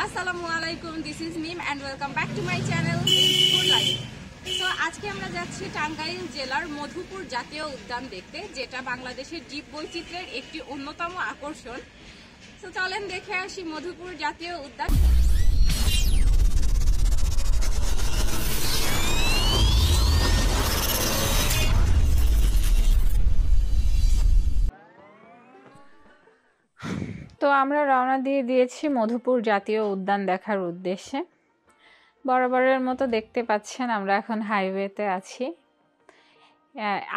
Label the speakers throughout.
Speaker 1: আসসালামু আলাইকুম this is Mim and welcome back to my channel food life তো আজকে আমরা যাচ্ছি টাঙ্গাইল জেলার মধুপুর জাতীয় উদ্যান দেখতে, যেটা বাংলাদেশের জীব বৈচিত্র্যের একটি অন্যতম আকর্ষণ। তো চলেন দেখে আসি মধুপুর জাতীয় উদ্যান। তো আমরা রওনা দিয়ে দিয়েছি মধুপুর জাতীয় উদ্যান দেখার উদ্দেশ্যে। বরাবরের মতো দেখতে পাচ্ছেন আমরা এখন হাইওয়েতে আছি।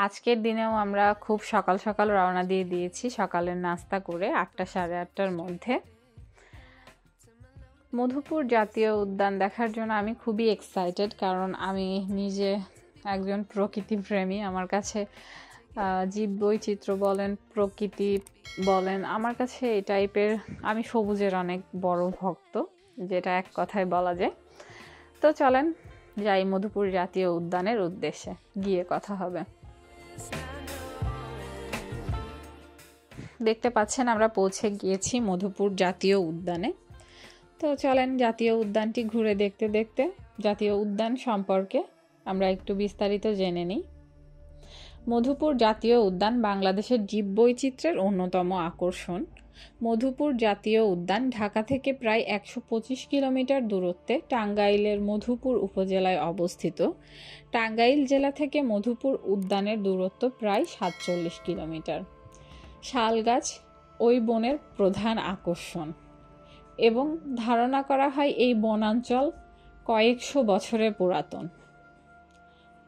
Speaker 1: আজকের দিনেও আমরা খুব সকাল সকাল রওনা দিয়ে দিয়েছি সকালের নাস্তা করে আটটা সাড়ে আটটার মধ্যে। মধুপুর জাতীয় উদ্যান দেখার জন্য আমি খুবই এক্সাইটেড কারণ আমি নিজে একজন প্রকৃতি প্রেমী আমার কাছে জীব বৈচিত্র্য বলেন, প্রকৃতি বলেন, আমার কাছে এই টাইপের, আমি সবুজের অনেক বড় ভক্ত, যেটা এক কথায় বলা যায়। তো চলেন যাই মধুপুর জাতীয় উদ্যানের উদ্দেশ্যে, গিয়ে কথা হবে। দেখতে পাচ্ছেন আমরা পৌঁছে গিয়েছি মধুপুর জাতীয় উদ্যানে। তো চলেন জাতীয় উদ্যানটি ঘুরে দেখতে দেখতে, জাতীয় উদ্যান সম্পর্কে আমরা একটু বিস্তারিত জেনে নিই। মধুপুর জাতীয় উদ্যান বাংলাদেশের জীববৈচিত্র্যের অন্যতম আকর্ষণ। মধুপুর জাতীয় উদ্যান ঢাকা থেকে প্রায় একশো পঁচিশ কিলোমিটার দূরত্বে টাঙ্গাইলের মধুপুর উপজেলায় অবস্থিত। টাঙ্গাইল জেলা থেকে মধুপুর উদ্যানের দূরত্ব প্রায় সাতচল্লিশ কিলোমিটার। শালগাছ ওই বনের প্রধান আকর্ষণ এবং ধারণা করা হয় এই বনাঞ্চল কয়েকশো বছরের পুরাতন।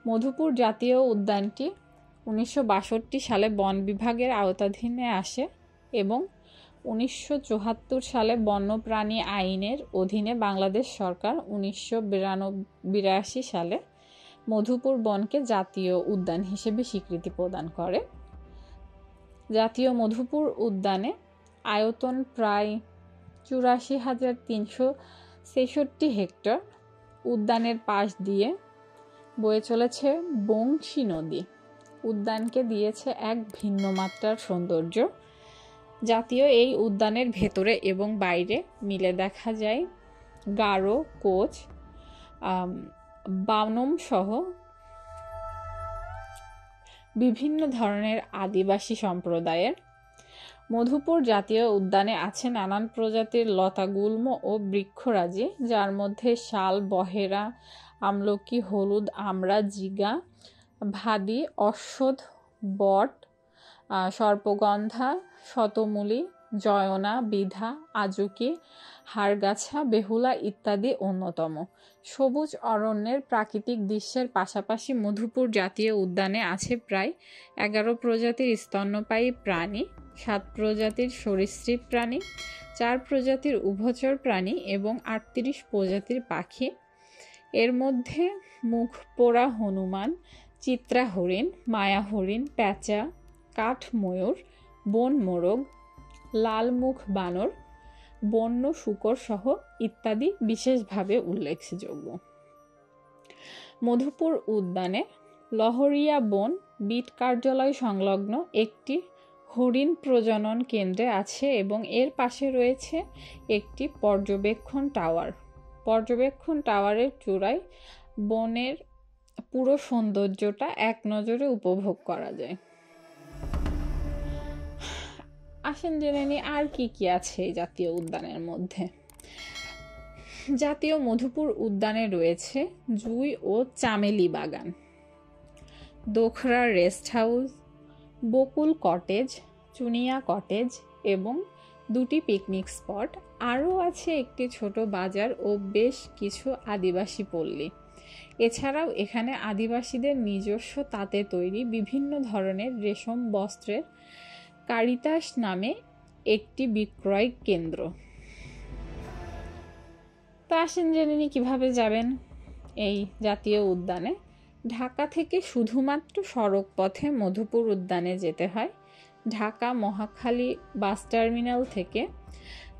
Speaker 1: মধুপুর জাতীয় উদ্যানটি উনিশশো বাষট্টি সালে বন বিভাগের আওতাধীনে আসে এবং উনিশশো চুয়াত্তর সালে বন্যপ্রাণী আইনের অধীনে বাংলাদেশ সরকার উনিশশো সালে মধুপুর বনকে জাতীয় উদ্যান হিসেবে স্বীকৃতি প্রদান করে। জাতীয় মধুপুর উদ্যানে আয়তন প্রায় চুরাশি হাজার তিনশো ছেষট্টি হেক্টর। উদ্যানের পাশ দিয়ে বয়ে চলেছে বংশী নদী। উদ্যানকে দিয়েছে এক ভিন্ন মাত্রার সৌন্দর্য। জাতীয় এই উদ্যানের ভেতরে এবং বাইরে মিলে দেখা যায় গারো, কোচ বানম সহ বিভিন্ন ধরনের আদিবাসী সম্প্রদায়ের। মধুপুর জাতীয় উদ্যানে আছে নানান প্রজাতির লতাগুল্ম ও বৃক্ষরাজি, যার মধ্যে শাল, বহেরা, আমলকি, হলুদ, আমড়া, জিগা ভাদি অশ্বধ বট সর্পগন্ধা, শতমূলি, জয়না, বিধা, আজুকি, হাড়গাছা, বেহুলা ইত্যাদি অন্যতম। সবুজ অরণ্যের প্রাকৃতিক দৃশ্যের পাশাপাশি মধুপুর জাতীয় উদ্যানে আছে প্রায় এগারো প্রজাতির স্তন্যপায়ী প্রাণী, সাত প্রজাতির সরীসৃপ প্রাণী, চার প্রজাতির উভচর প্রাণী এবং আটত্রিশ প্রজাতির পাখি। এর মধ্যে মুখ পোড়া হনুমান চিত্রা হরিণ, মায়া হরিণ, প্যাঁচা কাঠ ময়ূর বন মোরগ, লালমুখ বানর, বন্য শুকর সহ ইত্যাদি বিশেষভাবে উল্লেখযোগ্য। মধুপুর উদ্যানে লহরিয়া বন বিট কার্যালয় সংলগ্ন একটি হরিণ প্রজনন কেন্দ্রে আছে এবং এর পাশে রয়েছে একটি পর্যবেক্ষণ টাওয়ার। পর্যবেক্ষণ টাওয়ারের চূড়ায় বনের পুরো সৌন্দর্যটা এক নজরে উপভোগ করা যায়। আসেন জেনে নিই, আর কি কি আছে এই জাতীয় উদ্যানের মধ্যে? জাতীয় মধুপুর উদ্যানে রয়েছে জুই ও চামেলি বাগান। Dokhra rest house, Bakul cottage, Chunia cottage এবং দুটি পিকনিক স্পট। আরও আছে একটি ছোট বাজার ও বেশ কিছু আদিবাসী পল্লী। এছাড়াও এখানে আদিবাসীদের নিজস্ব তাঁতে তৈরি বিভিন্ন ধরনের রেশম বস্ত্রের কারিতাস নামে একটি বিক্রয় কেন্দ্র। তো আসেন জেনে নি কীভাবে যাবেন এই জাতীয় উদ্যানে। ঢাকা থেকে শুধুমাত্র সড়ক পথে মধুপুর উদ্যানে যেতে হয়। ঢাকা মহাখালী বাস টার্মিনাল থেকে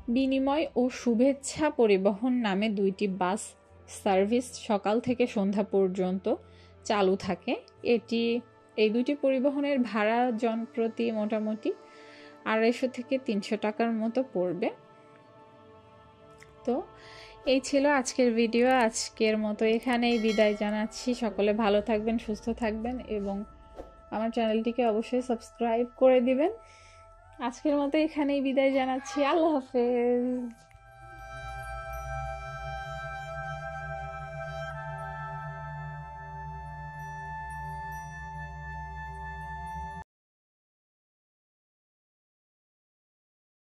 Speaker 1: বিনিময় ও শুভেচ্ছা পরিবহন নামে দুইটি বাস সার্ভিস সকাল থেকে সন্ধ্যা পর্যন্ত চালু থাকে। এটি, এই দুটি পরিবহনের ভাড়া জনপ্রতি মোটামুটি আড়াইশো থেকে তিনশো টাকার মতো পড়বে। তো তো, এই ছিল আজকের ভিডিও। আজকের মতো এখানেই বিদায় জানাচ্ছি। সকলে ভালো থাকবেন, সুস্থ থাকবেন এবং আমার চ্যানেলটিকে অবশ্যই সাবস্ক্রাইব করে দিবেন। আজকের মতো এখানেই বিদায় জানাচ্ছি। আল্লাহ হাফেজ।